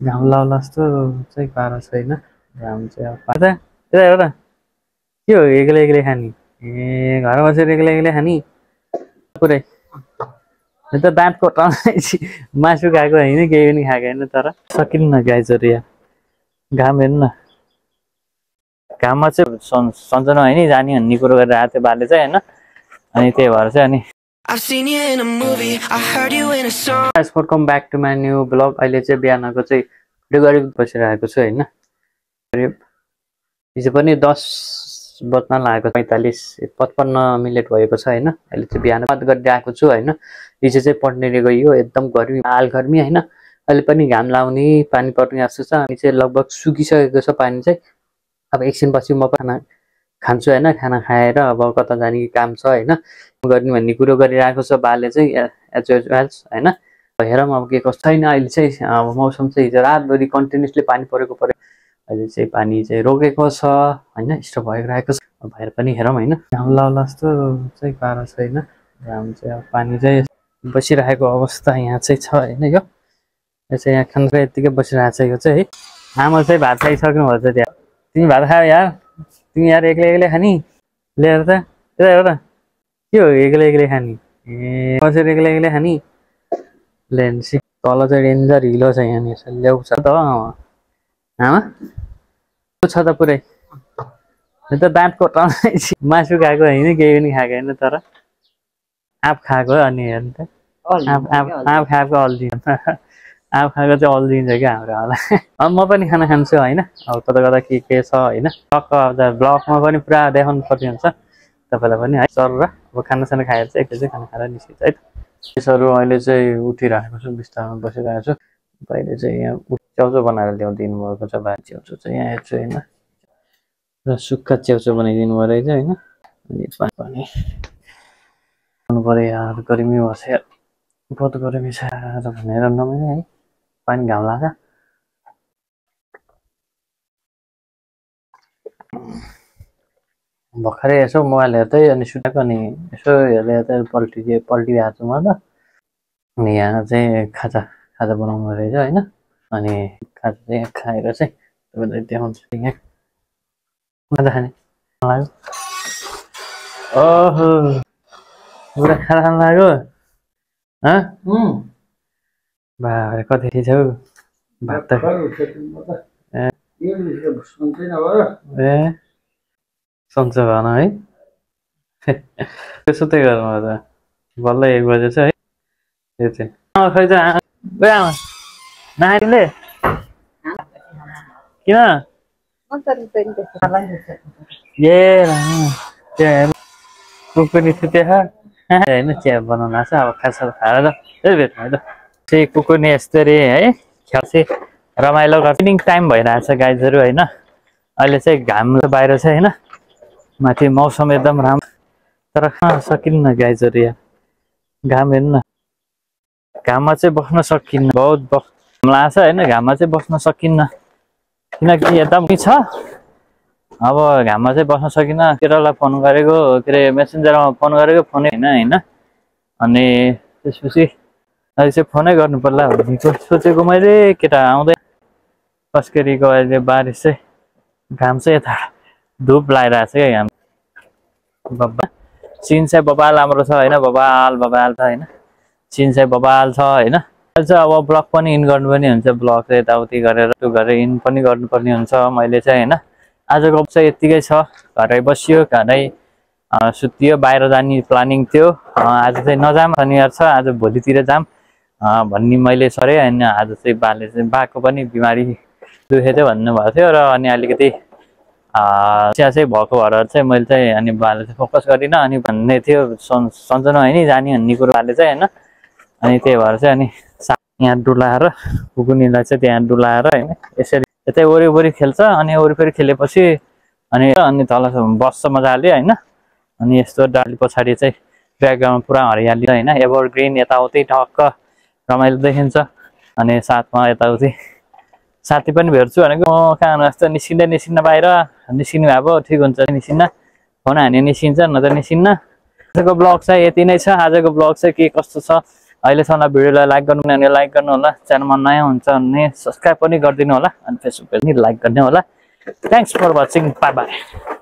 घाम लाउला जस्तो चाहिँ पारा छैन घाम चाहिँ अब यता यता हेर त के हो एक्लै एक्लै खाने ए घर बसेर एक्लै एक्लै खाने पुरै त दाँत कोटाउँदै मासु खाएको होइन केही पनि खाएको होइन तर सकिन्न गाइजहरू यहाँ घाम हेर्नु न घाममा चाहिँ सन् सन्चना होइन जाने भन्ने कुरो गरेर आएको थियो बाले चाहिँ होइन अनि त्यही भएर चाहिँ अनि I've seen you in a movie, I heard you in a song. Welcome back to my new blog अहिले चाहिँ बिहानको चाहिँ भिडियो गरी बसिरहेको छु होइन? करिब हिजो पनि दस बज्न लागेको पैँतालिस पचपन्न मिनट भएको छ होइन? अहिले चाहिँ बिहान बात गरिरहेको छु होइन? हिजो चाहिँ पढ्ने गइयो एकदम गर्मी हाल गर्मी होइन? अहिले पनि घाम लाउने पानी पर्ने जस्तो छ। अनि चाहिँ लगभग सुकिसकेको छ पानी चाहिँ। अब एकछिनपछि म खाना खान्छु होइन खाना खाएर अब कता जाने काम छ होइन। गर्ने भन्ने कुरो गरिरहेको छ बाले चाहिँ एज एज होइन। हेरौँ अब के कस्तो छैन अहिले चाहिँ अब मौसम चाहिँ हिजो रातभरि कन्टिन्युसली पानी परेको पऱ्यो। अहिले चाहिँ पानी चाहिँ रोकेको छ होइन स्टप भइरहेको छ। भएर पनि हेरौँ होइन। घाम लाउला जस्तो चाहिँ पारा छैन। घाम चाहिँ अब पानी चाहिँ बसिरहेको अवस्था यहाँ चाहिँ छ होइन यो। चाहिँ यहाँ खाना यत्तिकै बसिरहेको छ यो चाहिँ है। आमा चाहिँ भात खाइसक्नु भएको छ त्यहाँ। तिमी भात खायो यार। तिमी यार एक्लै एक्लै खाने ल्याएर त त्यता हेर त के हो एक्लै एक्लै खाने ए बसेर एक्लै एक्लै खाने लेन्सी तल चाहिँ डेन्जर हिलो छ यहाँनिर ल्याउँछ त आमा छ त पुरै यो त दाँत कोटाउँदै मासु खाएको होइन केही पनि खाएको होइन तर आँप खाएको अनि हेर्नु त आँप आँप आँप खाएको अल्झिन्छ आँप खाएको चाहिँ अल्झिन्छ क्या हाम्रो अब म पनि खाना खान्छु होइन। अब कता कता के के छ होइन। टक्क अब ब्लगमा पनि पुरा देखाउनु पर्ने हुन्छ। तपाईँलाई पनि है। सर र अब खानासाना खाएर चाहिँ एकचोटि खाना खाएर निस्किन्छ है। त यसहरू अहिले चाहिँ उठिरहेको छु बिस्तारमा बसिरहेको छु। पहिले चाहिँ यहाँ च्याउचो बनाएर ल्याउदिनु भएको छ। भाइ च्याउचो चाहिँ यहाँ हेर्छु होइन। र सुक्खा च्याउचो बनाइदिनु भयो रहेछ होइन। अनि पानी खानु पऱ्यो यार गर्मी यार बहुत गर्मी छ भनेर नमिल्ने है। घाम लाग्छ भर्खरै यसो मोबाइल हेर्दै अनि सुतेको अनि यसो हेर्दै हेर्दै पल्टि पल्टिरहेको म त अनि यहाँ चाहिँ खाजा खाजा बनाउनु रहेछ होइन अनि खाजा चाहिँ खाएर चाहिँ तपाईँलाई देखाउँछु यहाँ खाजा खाने लाग्यो ओहो खाना खानु लाग्यो बा कति छ हौ भात त ए सन्चो भएन है त्यसो त्यही गर्नु त बल्ल एक बजे छ है त्यो चाहिँ खै त नानीले किन ए त्यहाँ कुकुरी थियो त्यहाँ होइन चिया बनाउनु आएको छ अब खासा खाएर त्यही भेट्नु है त चाहिँ कुकुर्ने यस्तो रे है चाहिँ रमाइलो गर्छ। इभिनिङ टाइम भइरहेछ गाइजहरू होइन। अहिले चाहिँ घाम बाहिर छ होइन। माथि मौसम एकदम राम्रो तर सकिन्न गाइजहरू यहाँ। घाम हेर्नु न। घाममा चाहिँ बस्न सकिन्न। बहुत बस लाग्छ होइन। घाममा चाहिँ बस्न सकिन्न। किनकि पनि छ। अब घाममा चाहिँ बस्न सकिनँ केटालाई फोन गरेको के अरे मेसेन्जरमा फोन गरेको फोनै होइन होइन। अनि त्यसपछि अहिले चाहिँ फोनै गर्नु पर्ला। भनेको सोचेको मैले केटा आउँदै तस्करीको अहिले बारिस चाहिँ घाम चाहिँ यता धुप लगाइरहेको छ क्या घाम बब्बा सिन चाहिँ बबाल राम्रो छ होइन बबाल बबाल छ होइन। सिन चाहिँ बबाल छ होइन। अहिले चाहिँ अब ब्लग पनि इन गर्नुपर्ने हुन्छ ब्लग चाहिँ यताउति गरेर त्यो गरेर इन पनि गर्नुपर्ने हुन्छ मैले चाहिँ होइन। आजको चाहिँ यत्तिकै छ घरै बसियो घरै सुत्यो बाहिर जाने प्लानिङ थियो। आज चाहिँ नजाम शनिबार छ आज भोलितिर जाम। भन्ने मैले सरेँ अनि आज चाहिँ बाले चाहिँ बाको पनि बिमारी दुखेको थियो भन्नुभएको थियो र अनि अलिकति चिया चाहिँ भएको भएर चाहिँ मैले चाहिँ अनि बाले चाहिँ फोकस गरिनँ अनि भन्ने थियो। सन् सन्चना होइन जाने भन्ने कुरो बाले चाहिँ होइन। अनि त्यही भएर चाहिँ अनि यहाँ डुलाएर कुकुनीलाई चाहिँ त्यहाँ डुलाएर होइन यसरी यतै वरिपरि खेल्छ अनि वरिपरि खेलेपछि अनि अनि तल बस्छ मजाले होइन। अनि यस्तो डाली पछाडि चाहिँ ब्याकग्राउन्ड पुरा हरियाली होइन एभर ग्रिन यताउति टक्क रमाइलो देखिन्छ। अनि साथमा यताउति साथी पनि भेट्छु भनेको म कहाँ जस्तो निस्किँदै निस्किन्न बाहिर निस्किनु पो ठिक हुन्छ। निस्किन्न फोन हाने निस्किन्छ न त निस्किन्न। आजको ब्लग चाहिँ यति नै छ। आजको ब्लग चाहिँ के कस्तो छ? अहिलेसम्म भिडियोलाई लाइक गर्नु भने लाइक गर्नु होला। च्यानलमा नयाँ हुन्छ भने सब्सक्राइब पनि गरिदिनु होला। अनि फेसबुक पनि लाइक गरिदिनु होला। Thanks for watching bye bye